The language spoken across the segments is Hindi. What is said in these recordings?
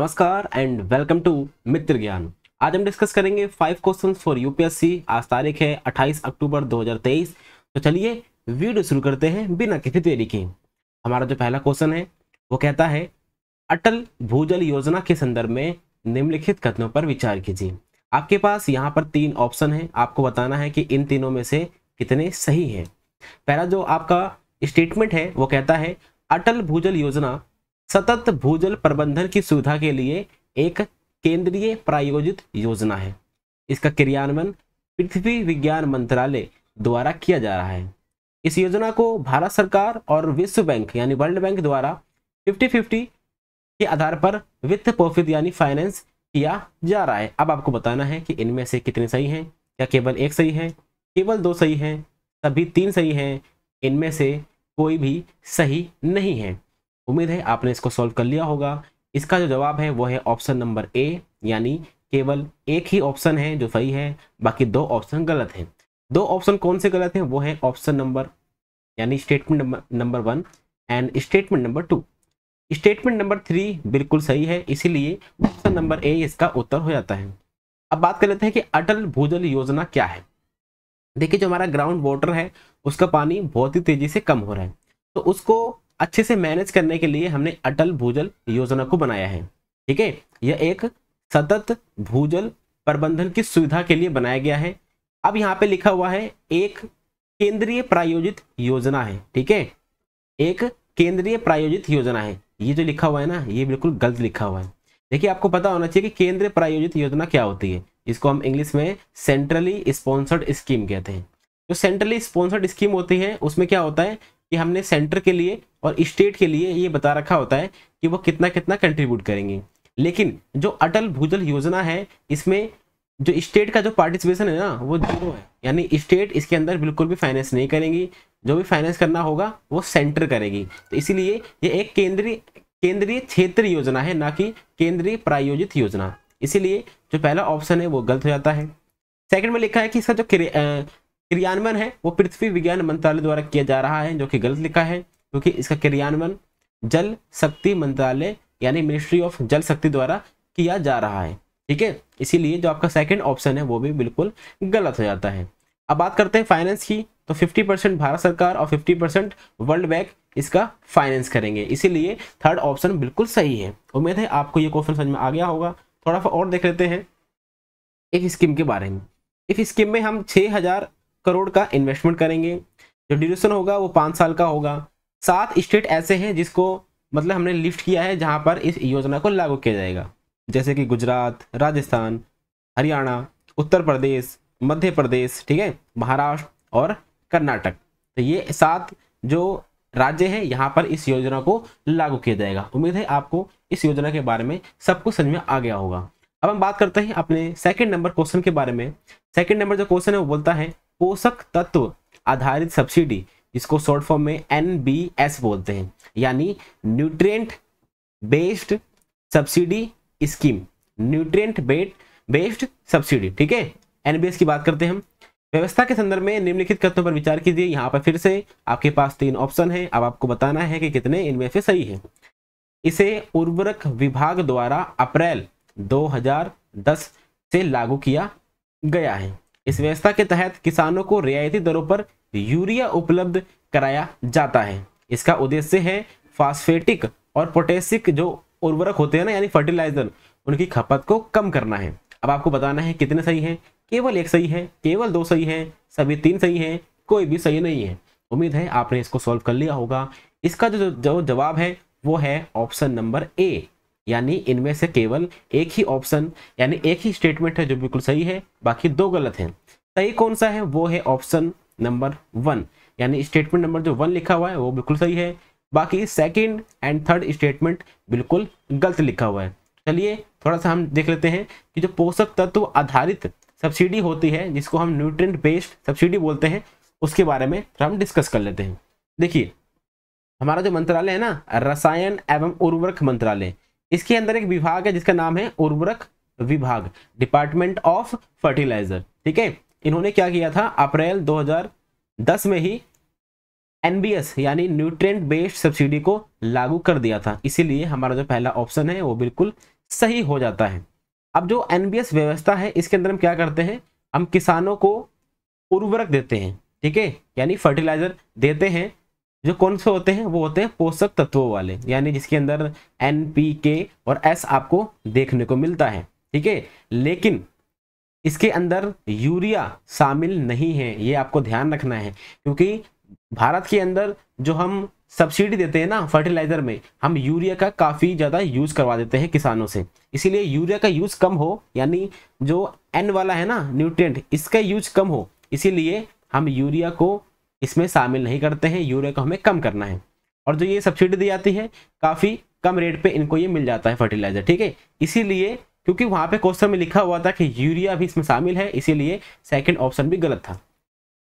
नमस्कार एंड वेलकम टू मित्र ज्ञान। आज हम डिस्कस करेंगे फाइव क्वेश्चंस फॉर यूपीएससी आज तारीख है 28 अक्टूबर 2023 तो चलिए वीडियो शुरू करते हैं बिना किसी देरी के। हमारा जो पहला क्वेश्चन है, वो कहता है, अटल भूजल योजना के संदर्भ में निम्नलिखित कथनों पर विचार कीजिए। आपके पास यहाँ पर तीन ऑप्शन है। आपको बताना है कि इन तीनों में से कितने सही हैं? पहला जो आपका स्टेटमेंट है, वो कहता है, अटल भूजल योजना सतत भूजल प्रबंधन की सुविधा के लिए एक केंद्रीय प्रायोजित योजना है। इसका क्रियान्वयन पृथ्वी विज्ञान मंत्रालय द्वारा किया जा रहा है। इस योजना को भारत सरकार और विश्व बैंक, यानी वर्ल्ड बैंक द्वारा 50-50 के आधार पर वित्त पोषित, यानी फाइनेंस किया जा रहा है। अब आपको बताना है कि इनमें से कितने सही हैं, क्या केवल एक सही है, केवल दो सही हैं, सभी तीन सही हैं, इनमें से कोई भी सही नहीं है। उम्मीद है आपने इसको सॉल्व कर लिया होगा। इसका जो जवाब है, वो है ऑप्शन नंबर ए यानी केवल एक ही ऑप्शन है जो सही है, बाकी दो ऑप्शन गलत हैं। दो ऑप्शन कौन से गलत हैं? वो है ऑप्शन नंबर यानी statement number one and statement number two statement number three बिल्कुल सही है, इसीलिए ऑप्शन नंबर ए इसका उत्तर हो जाता है। अब बात कर लेते हैं कि अटल भूजल योजना क्या है। देखिए, जो हमारा ग्राउंड वाटर है, उसका पानी बहुत ही तेज़ी से कम हो रहा है। तो उसको अच्छे से मैनेज करने के लिए हमने अटल भूजल योजना को बनाया है, ठीक है? यह एक सतत भूजल प्रबंधन की सुविधा के लिए बनाया गया है। अब यहाँ पे लिखा हुआ है, एक केंद्रीय प्रायोजित योजना है, ठीक है? एक केंद्रीय प्रायोजित योजना है। ये जो लिखा हुआ है ना, ये बिल्कुल गलत लिखा हुआ है। देखिए, आपको पता होना चाहिए कि केंद्रीय प्रायोजित योजना क्या होती है। इसको हम इंग्लिश में सेंट्रली स्पॉन्सर्ड स्कीम कहते हैं। जो सेंट्रली स्पॉन्सर्ड स्कीम होती है, उसमें क्या होता है कि हमने सेंटर के लिए और स्टेट के लिए ये बता रखा होता है कि वो कितना कितना कंट्रीब्यूट करेंगे। लेकिन जो अटल भूजल योजना है, इसमें जो स्टेट का जो पार्टिसिपेशन है ना, वो ज़ीरो है। यानी स्टेट इसके अंदर बिल्कुल भी फाइनेंस नहीं करेंगी। जो भी फाइनेंस करना होगा, वो सेंटर करेगी। तो इसीलिए ये एक केंद्रीय केंद्रीय क्षेत्र योजना है, ना कि केंद्रीय प्रायोजित योजना। इसीलिए जो पहला ऑप्शन है, वो गलत हो जाता है। सेकंड में लिखा है कि इसका जो क्रियान्वयन है, वो पृथ्वी विज्ञान मंत्रालय द्वारा किया जा रहा है, जो कि गलत लिखा है। क्योंकि इसका क्रियान्वयन जल शक्ति मंत्रालय, यानी मिनिस्ट्री ऑफ़ जल शक्ति द्वारा किया जा रहा है। ठीक है? इसीलिए जो आपका सेकंड ऑप्शन है, वो भी बिल्कुल गलत हो जाता है। अब बात करते हैं फाइनेंस की। तो 50 परसेंट भारत सरकार और 50 परसेंट वर्ल्ड बैंक इसका फाइनेंस करेंगे। इसीलिए थर्ड ऑप्शन बिल्कुल सही है। उम्मीद है आपको ये क्वेश्चन समझ में आ गया होगा। थोड़ा सा और देख लेते हैं इस स्कीम के बारे में। इस स्कीम में हम छः हज़ार करोड़ का इन्वेस्टमेंट करेंगे। जो ड्यूरेशन होगा, वो पाँच साल का होगा। सात स्टेट ऐसे हैं जिसको मतलब हमने लिफ्ट किया है जहाँ पर इस योजना को लागू किया जाएगा। जैसे कि गुजरात, राजस्थान, हरियाणा, उत्तर प्रदेश, मध्य प्रदेश, ठीक है, महाराष्ट्र और कर्नाटक। तो ये सात जो राज्य है, यहाँ पर इस योजना को लागू किया जाएगा। उम्मीद है आपको इस योजना के बारे में सब कुछ समझ में आ गया होगा। अब हम बात करते हैं अपने सेकंड नंबर क्वेश्चन के बारे में। सेकंड नंबर जो क्वेश्चन है वो बोलता है, पोषक तत्व आधारित सब्सिडी जिसको शॉर्ट फॉर्म में एस बोलते हैं। यानी nutrient based subsidy scheme nutrient based subsidy ठीक है? एनबीएस की बात करते हैं हम। व्यवस्था के संदर्भ में निम्नलिखित कथनों पर विचार कीजिए। यहाँ पर फिर से आपके पास तीन ऑप्शन है। अब आपको बताना है कि कितने इनमें से सही है। इसे उर्वरक विभाग द्वारा अप्रैल 2010 से लागू किया गया है। इस व्यवस्था के तहत किसानों को रियायती दरों पर यूरिया उपलब्ध कराया जाता है। इसका उद्देश्य है फास्फेटिक और पोटेसिक जो उर्वरक होते हैं ना, यानी फर्टिलाइज़र उनकी खपत को कम करना है। अब आपको बताना है कितने सही हैं। केवल एक सही है, केवल दो सही है, सभी तीन सही हैं, कोई भी सही नहीं है। उम्मीद है आपने इसको सॉल्व कर लिया होगा। इसका जो जो जवाब है, वो है ऑप्शन नंबर ए यानी इनमें से केवल एक ही ऑप्शन यानी एक ही स्टेटमेंट है जो बिल्कुल सही है, बाकी दो गलत हैं। सही कौन सा है? वो है ऑप्शन नंबर वन। यानी स्टेटमेंट नंबर जो वन लिखा हुआ है, वो बिल्कुल सही है। बाकी सेकंड एंड थर्ड स्टेटमेंट बिल्कुल गलत लिखा हुआ है। चलिए थोड़ा सा हम देख लेते हैं कि जो पोषक तत्व आधारित सब्सिडी होती है, जिसको हम न्यूट्रेंट बेस्ड सब्सिडी बोलते हैं, उसके बारे में हम डिस्कस कर लेते हैं। देखिए, हमारा जो मंत्रालय है ना, रसायन एवं उर्वरक मंत्रालय, इसके अंदर एक विभाग है जिसका नाम है उर्वरक विभाग डिपार्टमेंट ऑफ़ फर्टिलाइज़र ठीक है? इन्होंने क्या किया था? अप्रैल 2010 में ही एनबीएस यानी न्यूट्रेंट बेस्ड सब्सिडी को लागू कर दिया था। इसीलिए हमारा जो पहला ऑप्शन है, वो बिल्कुल सही हो जाता है। अब जो एनबीएस व्यवस्था है, इसके अंदर हम क्या करते हैं? हम किसानों को उर्वरक देते हैं, ठीक है? यानी फर्टिलाइज़र देते हैं। जो कौन से होते हैं? वो होते हैं पोषक तत्वों वाले, यानी जिसके अंदर एन पी के और एस आपको देखने को मिलता है, ठीक है? लेकिन इसके अंदर यूरिया शामिल नहीं है, ये आपको ध्यान रखना है। क्योंकि भारत के अंदर जो हम सब्सिडी देते हैं ना फर्टिलाइज़र में, हम यूरिया का काफ़ी ज़्यादा यूज़ करवा देते हैं किसानों से। इसीलिए यूरिया का यूज़ कम हो, यानी जो एन वाला है ना न्यूट्रिएंट इसका यूज़ कम हो। इसीलिए हम यूरिया को इसमें शामिल नहीं करते हैं, यूरिया को हमें कम करना है। और जो ये सब्सिडी दी जाती है, काफ़ी कम रेट पे इनको ये मिल जाता है फर्टिलाइज़र ठीक है? इसीलिए क्योंकि वहाँ पे क्वेश्चन में लिखा हुआ था कि यूरिया भी इसमें शामिल है, इसीलिए सेकंड ऑप्शन भी गलत था।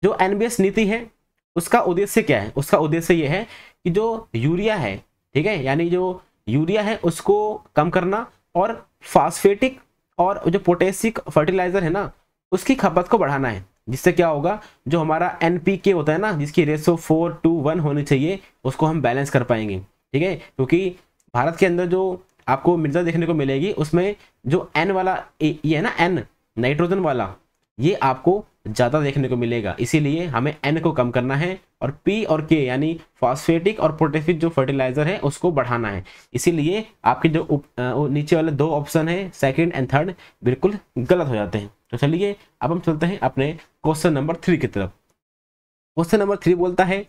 जो एनबीएस नीति है, उसका उद्देश्य क्या है? उसका उद्देश्य यह है कि जो यूरिया है, ठीक है? यानी जो यूरिया है, उसको कम करना और फास्फेटिक और जो पोटेसिक फर्टिलाइज़र है ना, उसकी खपत को बढ़ाना है। जिससे क्या होगा? जो हमारा एन होता है ना, जिसकी रेसो फोर टू वन होनी चाहिए, उसको हम बैलेंस कर पाएँगे, ठीक है? क्योंकि भारत के अंदर जो आपको मिर्ज़ा देखने को मिलेगी, उसमें जो एन वाला ये है ना एन नाइट्रोजन वाला ये आपको ज़्यादा देखने को मिलेगा। इसीलिए हमें एन को कम करना है और पी और के यानी फॉस्फेटिक और पोटेसिक जो फर्टिलाइज़र है उसको बढ़ाना है। इसीलिए आपके जो उप, नीचे वाले दो ऑप्शन है सेकंड एंड थर्ड बिल्कुल गलत हो जाते हैं। तो चलिए अब हम चलते हैं अपने क्वेश्चन नंबर थ्री की तरफ़। क्वेश्चन नंबर थ्री बोलता है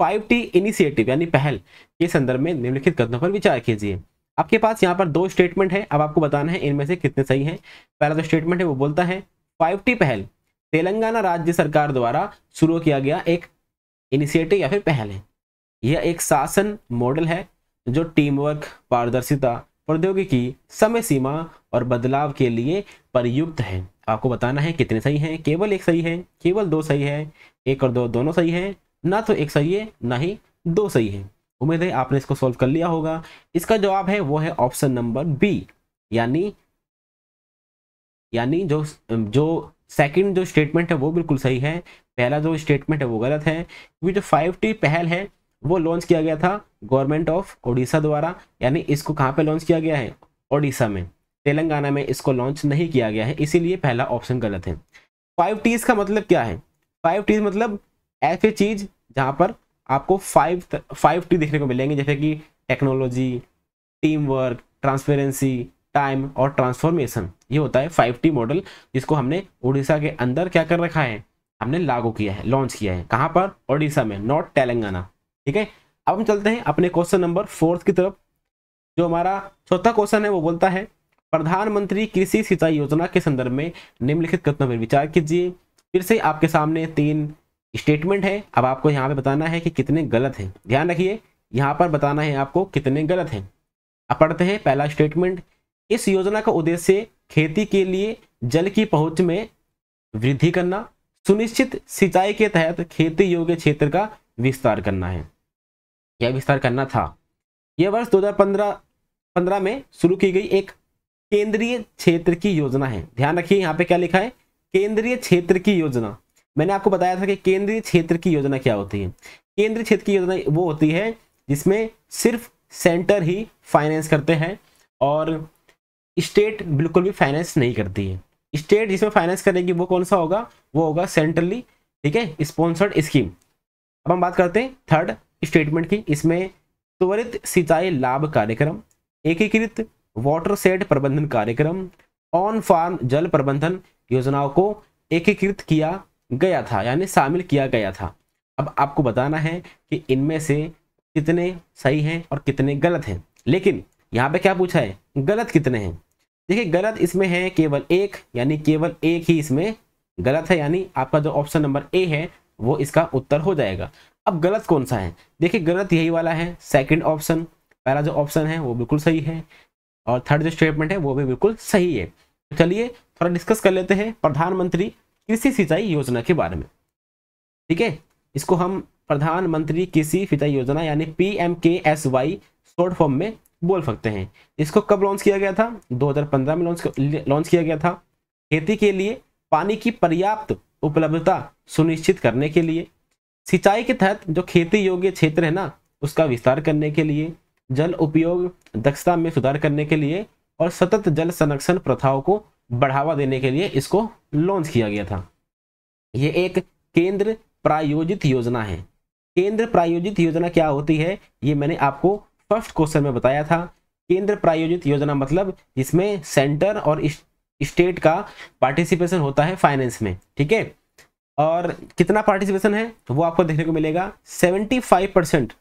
फाइव टी इनिशिएटिव यानी पहल के संदर्भ में निम्नलिखित कदमों पर विचार कीजिए। आपके पास यहाँ पर दो स्टेटमेंट है, अब आपको बताना है इनमें से कितने सही हैं। पहला जो स्टेटमेंट है वो बोलता है, फाइव टी पहल, तेलंगाना राज्य सरकार द्वारा शुरू किया गया एक इनिशिएटिव या फिर पहल है। यह एक शासन मॉडल है जो टीम वर्क पारदर्शिता, प्रौद्योगिकी, समय सीमा और बदलाव के लिए प्रयुक्त है। आपको बताना है कितने सही हैं, केवल एक सही है, केवल दो सही है, एक और दो दोनों सही है, ना तो एक सही है, ना ही दो सही है। उम्मीद है आपने इसको सॉल्व कर लिया होगा। इसका जवाब है, वो है ऑप्शन नंबर बी यानी यानी जो जो सेकंड जो स्टेटमेंट है, वो बिल्कुल सही है। पहला जो स्टेटमेंट है, वो गलत है। क्योंकि जो फाइव टी पहल है, वो लॉन्च किया गया था गवर्नमेंट ऑफ़ ओडिशा द्वारा। यानी इसको कहाँ पे लॉन्च किया गया है? ओडिशा में। तेलंगाना में इसको लॉन्च नहीं किया गया है, इसीलिए पहला ऑप्शन गलत है। फाइव टीज का मतलब क्या है? फाइव टीज मतलब ऐसे चीज़ जहाँ पर आपको फाइव फाइव टी देखने को मिलेंगे, जैसे कि technology team work transparency time और ट्रांसफॉर्मेशन ये होता है फाइव टी मॉडल जिसको हमने उड़ीसा के अंदर क्या कर रखा है? हमने लागू किया है लॉन्च किया है। कहाँ पर? उड़ीसा में नॉट तेलंगाना। ठीक है? अब हम चलते हैं अपने क्वेश्चन नंबर फोर्थ की तरफ़। जो हमारा चौथा क्वेश्चन है, वो बोलता है, प्रधानमंत्री कृषि सिंचाई योजना के संदर्भ में निम्नलिखित कथनों पर विचार कीजिए। फिर से आपके सामने तीन स्टेटमेंट है। अब आपको यहाँ पे बताना है कि कितने गलत हैं। ध्यान रखिए, यहाँ पर बताना है आपको कितने गलत हैं। अब पढ़ते हैं पहला स्टेटमेंट। इस योजना का उद्देश्य खेती के लिए जल की पहुँच में वृद्धि करना, सुनिश्चित सिंचाई के तहत खेती योग्य क्षेत्र का विस्तार करना है। यह विस्तार करना था। यह वर्ष 2015 15 में शुरू की गई एक केंद्रीय क्षेत्र की योजना है। ध्यान रखिए, यहाँ पे क्या लिखा है? केंद्रीय क्षेत्र की योजना। मैंने आपको बताया था कि केंद्रीय क्षेत्र की योजना क्या होती है? केंद्रीय क्षेत्र की योजना वो होती है जिसमें सिर्फ़ सेंटर ही फाइनेंस करते हैं और स्टेट बिल्कुल भी फाइनेंस नहीं करती है। स्टेट जिसमें फाइनेंस करेगी वो कौन सा होगा? वो होगा सेंट्रली, ठीक है, स्पॉन्सर्ड स्कीम। अब हम बात करते हैं थर्ड स्टेटमेंट की। इसमें त्वरित सिंचाई लाभ कार्यक्रम, एकीकृत वाटर सेट प्रबंधन कार्यक्रम, ऑन फार्म जल प्रबंधन योजनाओं को एकीकृत किया गया था, यानी शामिल किया गया था। अब आपको बताना है कि इनमें से कितने सही हैं और कितने गलत हैं। लेकिन यहाँ पे क्या पूछा है? गलत कितने हैं? देखिए, गलत इसमें है, केवल एक, यानी केवल एक ही इसमें गलत है, यानी आपका जो ऑप्शन नंबर ए है, वो इसका उत्तर हो जाएगा। अब गलत कौन सा है? देखिए, गलत यही वाला है सेकंड ऑप्शन पहला जो ऑप्शन है, वो बिल्कुल सही है, और थर्ड जो स्टेटमेंट है, वो भी बिल्कुल सही है। तो चलिए, थोड़ा डिस्कस कर लेते हैं। प्रधानमंत्री कृषि सिंचाई योजना के बारे में। ठीक है? इसको हम प्रधानमंत्री कृषि सिंचाई योजना यानी P M K S Y short form में बोल सकते हैं। इसको कब लॉन्च किया गया था? 2015 में लॉन्च लॉन्च किया गया था। खेती के लिए पानी की पर्याप्त उपलब्धता सुनिश्चित करने के लिए। सिंचाई के तहत जो खेती योग्य क्षेत्र है ना, उसका विस्तार करने के लिए, जल उपयोग, दक्षता में सुधार करने के लिए और सतत जल संरक्षण प्रथाओं को बढ़ावा देने के लिए इसको लॉन्च किया गया था। ये एक केंद्र प्रायोजित योजना है। केंद्र प्रायोजित योजना क्या होती है, ये मैंने आपको फ़र्स्ट क्वेश्चन में बताया था। केंद्र प्रायोजित योजना मतलब जिसमें सेंटर और स्टेट का पार्टिसिपेशन होता है फाइनेंस में, ठीक है? और कितना पार्टिसिपेशन है तो वो आपको देखने को मिलेगा 75 परसेंट।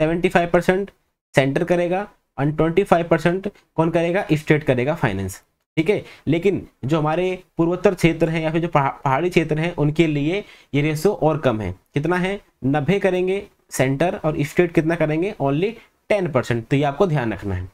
सेवेंटी फाइव परसेंट सेंटर करेगा और 25 परसेंट कौन करेगा, स्टेट करेगा फाइनेंस। ठीक है? लेकिन जो हमारे पूर्वोत्तर क्षेत्र हैं या फिर जो पहाड़ी क्षेत्र हैं, उनके लिए ये रेशो और कम है। कितना है? नब्बे करेंगे सेंटर और स्टेट कितना करेंगे? Only ten percent. तो ये आपको ध्यान रखना है।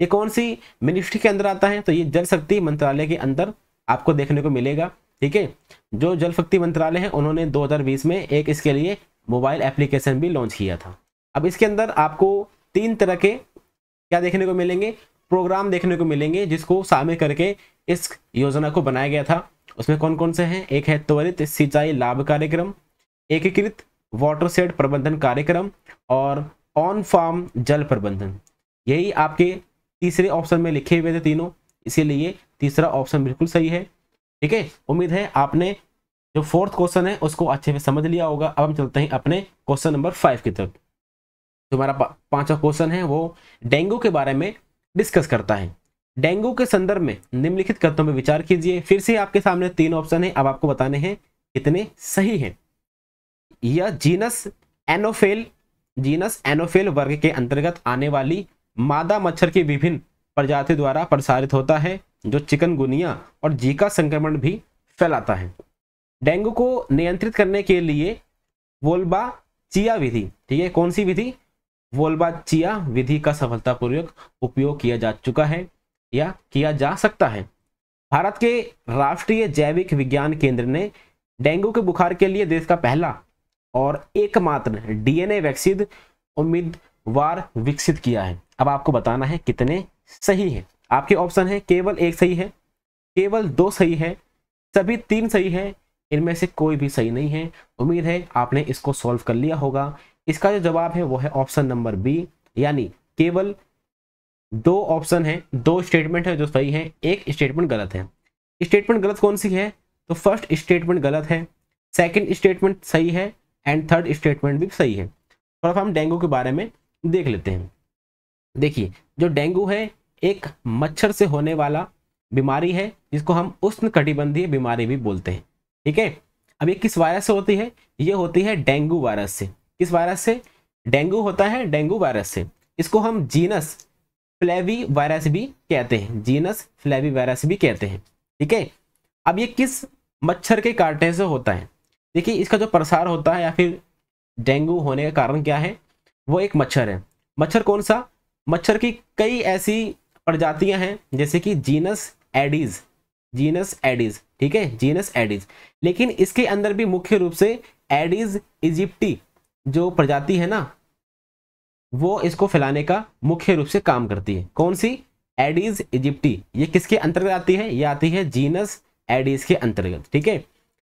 ये कौन सी मिनिस्ट्री के अंदर आता है? तो ये जल शक्ति मंत्रालय के अंदर आपको देखने को मिलेगा। ठीक है? जो जल शक्ति मंत्रालय है, उन्होंने 2020 में एक इसके लिए मोबाइल एप्लीकेशन भी लॉन्च किया था। अब इसके अंदर आपको तीन तरह के क्या देखने को मिलेंगे? प्रोग्राम देखने को मिलेंगे, जिसको शामिल करके इस योजना को बनाया गया था। उसमें कौन कौन से हैं? एक है त्वरित सिंचाई लाभ कार्यक्रम, एकीकृत वाटर सेट प्रबंधन कार्यक्रम और ऑन फार्म जल प्रबंधन। यही आपके तीसरे ऑप्शन में लिखे हुए थे तीनों, इसीलिए तीसरा ऑप्शन बिल्कुल सही है। ठीक है? उम्मीद है आपने जो फोर्थ क्वेश्चन है, उसको अच्छे से समझ लिया होगा। अब हम चलते हैं अपने क्वेश्चन नंबर फाइव की तरफ़। जो हमारा पांचवा क्वेश्चन है वो डेंगू के बारे में। डिस्कस करता है। डेंगू के संदर्भ में निम्नलिखित कर्तों में विचार कीजिए। फिर से आपके सामने तीन ऑप्शन है। अब आपको बताने हैं कितने सही हैं। यह जीनस एनोफेल जीनस एनोफेल वर्ग के अंतर्गत आने वाली मादा मच्छर की विभिन्न प्रजाति द्वारा प्रसारित होता है, जो चिकनगुनिया और जीका संक्रमण भी फैलाता है। डेंगू को नियंत्रित करने के लिए वोल्बा चिया विधि, ठीक है, कौन सी विधि? वोल्बा चिया विधि का सफलतापूर्वक उपयोग किया जा चुका है या किया जा सकता है। भारत के राष्ट्रीय जैविक विज्ञान केंद्र ने डेंगू के बुखार के लिए देश का पहला और एकमात्र डीएनए वैक्सीन उम्मीदवार विकसित किया है। अब आपको बताना है कितने सही है। आपके ऑप्शन है, केवल एक सही है, केवल दो सही है, सभी तीन सही है, इनमें से कोई भी सही नहीं है। उम्मीद है आपने इसको सॉल्व कर लिया होगा। इसका जो जवाब है वो है ऑप्शन नंबर बी, यानी केवल दो ऑप्शन है, दो स्टेटमेंट है जो सही है, एक स्टेटमेंट गलत है। स्टेटमेंट गलत कौन सी है? तो फ़र्स्ट स्टेटमेंट गलत है, सेकंड स्टेटमेंट सही है, एंड थर्ड स्टेटमेंट भी सही है। और अब हम डेंगू के बारे में देख लेते हैं। देखिए, जो डेंगू है, एक मच्छर से होने वाला बीमारी है, जिसको हम उष्ण कटिबंधीय बीमारी भी बोलते हैं। ठीक है? अब ये किस वायरस से होती है? ये होती है डेंगू वायरस से। किस वायरस से? डेंगू होता है, डेंगू वायरस से। इसको हम जीनस फ्लेवी वायरस भी कहते हैं। जीनस फ्लेवी वायरस भी कहते हैं। ठीक है? अब ये किस मच्छर के काटने से होता है? देखिए, इसका जो प्रसार होता है या फिर डेंगू होने का कारण क्या है? वो एक मच्छर है। मच्छर कौन सा? मच्छर की कई ऐसी प्रजातियाँ हैं, जैसे कि जीनस एडीज। जीनस एडीज, ठीक है? Genus Aedes. लेकिन इसके अंदर भी मुख्य रूप से एडीज इजिप्टी जो प्रजाति है ना, वो इसको फैलाने का मुख्य रूप से काम करती है। कौन सी? एडीज इजिप्टी ये किसके अंतर्गत आती है? ये आती है जीनस एडीज के अंतर्गत, ठीक है?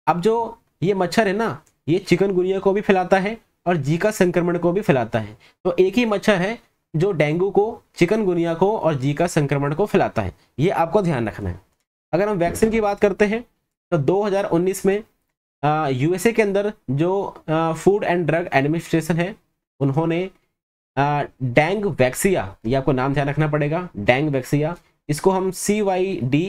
अब जो ये मच्छर है ना, ये चिकनगुनिया को भी फैलाता है और जीका संक्रमण को भी फैलाता है। तो एक ही मच्छर है जो डेंगू को, चिकनगुनिया को और जीका संक्रमण को फैलाता है। ये आपको ध्यान रखना है। अगर हम वैक्सीन की बात करते हैं तो 2019 में यूएसए के अंदर जो फ़ूड एंड ड्रग एडमिनिस्ट्रेशन है, उन्होंने डेंग वैक्सिया ये आपको नाम ध्यान रखना पड़ेगा डेंग वैक्सिया इसको हम C Y D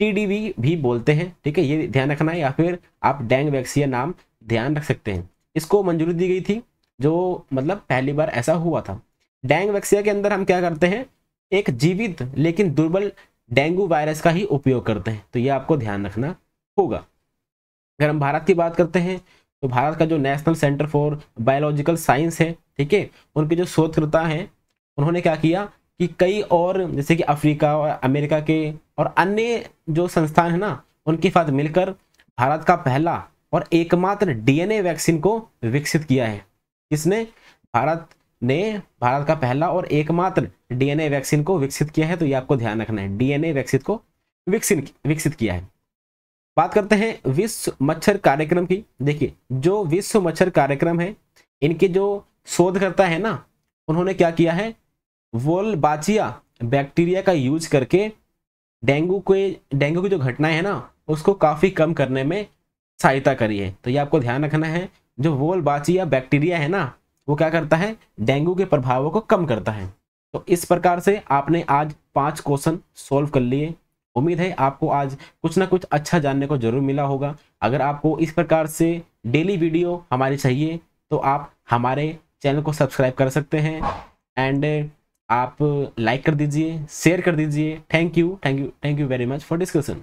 T D V भी बोलते हैं, ठीक है, ये ध्यान रखना है, या फिर आप डेंग वैक्सिया नाम ध्यान रख सकते हैं। इसको मंजूरी दी गई थी, जो मतलब पहली बार ऐसा हुआ था। डेंग वैक्सिया के अंदर हम क्या करते हैं, एक जीवित लेकिन दुर्बल डेंगू वायरस का ही उपयोग करते हैं तो ये आपको ध्यान रखना होगा। अगर हम भारत की बात करते हैं तो भारत का जो National Centre for Biological Science है, ठीक है, उनके जो शोधकर्ता हैं, उन्होंने क्या किया कि कई और, जैसे कि अफ्रीका और अमेरिका के और अन्य जो संस्थान है ना, उनके साथ मिलकर भारत का पहला और एकमात्र डीएनए वैक्सीन को विकसित किया है। किसने? भारत ने भारत का पहला और एकमात्र डीएनए वैक्सीन को विकसित किया है तो ये आपको ध्यान रखना है डीएनए वैक्सीन को विकसित विकसित किया है। बात करते हैं विश्व मच्छर कार्यक्रम की। देखिए, जो विश्व मच्छर कार्यक्रम है, इनके जो शोधकर्ता है ना, उन्होंने क्या किया है? वोल बाचिया बैक्टीरिया का यूज़ करके डेंगू के, डेंगू की जो घटनाएँ है ना, उसको काफ़ी कम करने में सहायता करी है। तो ये आपको ध्यान रखना है, जो वोल बाची या बैक्टीरिया है ना, वो क्या करता है? डेंगू के प्रभावों को कम करता है। तो इस प्रकार से आपने आज पाँच क्वेश्चन सोल्व कर लिए। उम्मीद है आपको आज कुछ ना कुछ अच्छा जानने को ज़रूर मिला होगा। अगर आपको इस प्रकार से डेली वीडियो हमारी चाहिए तो आप हमारे चैनल को सब्सक्राइब कर सकते हैं एंड आप लाइक कर दीजिए शेयर कर दीजिए। Thank you thank you thank you very much for discussion